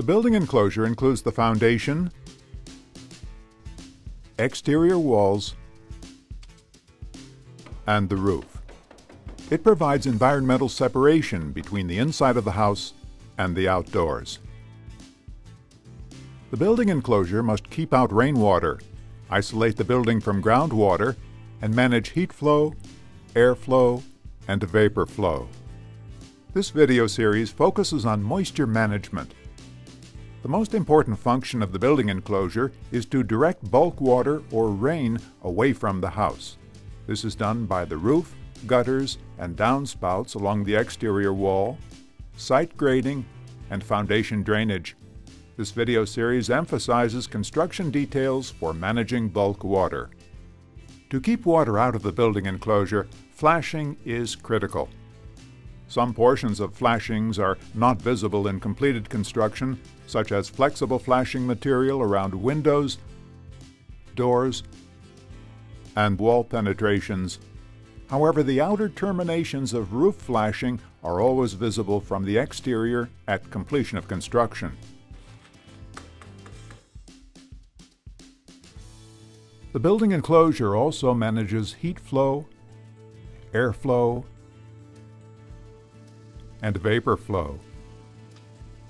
The building enclosure includes the foundation, exterior walls, and the roof. It provides environmental separation between the inside of the house and the outdoors. The building enclosure must keep out rainwater, isolate the building from groundwater, and manage heat flow, airflow, and vapor flow. This video series focuses on moisture management. The most important function of the building enclosure is to direct bulk water or rain away from the house. This is done by the roof, gutters, and downspouts along the exterior wall, site grading, and foundation drainage. This video series emphasizes construction details for managing bulk water. To keep water out of the building enclosure, flashing is critical. Some portions of flashings are not visible in completed construction, such as flexible flashing material around windows, doors, and wall penetrations. However, the outer terminations of roof flashing are always visible from the exterior at completion of construction. The building enclosure also manages heat flow, airflow, and vapor flow.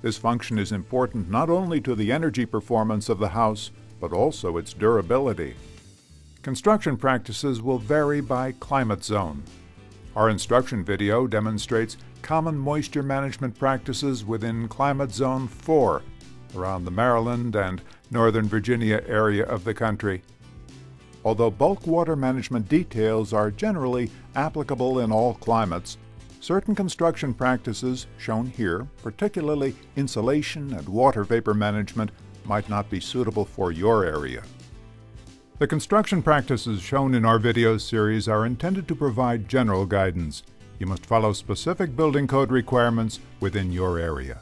This function is important not only to the energy performance of the house, but also its durability. Construction practices will vary by climate zone. Our instruction video demonstrates common moisture management practices within Climate Zone 4 around the Maryland and Northern Virginia area of the country. Although bulk water management details are generally applicable in all climates, certain construction practices shown here, particularly insulation and water vapor management, might not be suitable for your area. The construction practices shown in our video series are intended to provide general guidance. You must follow specific building code requirements within your area.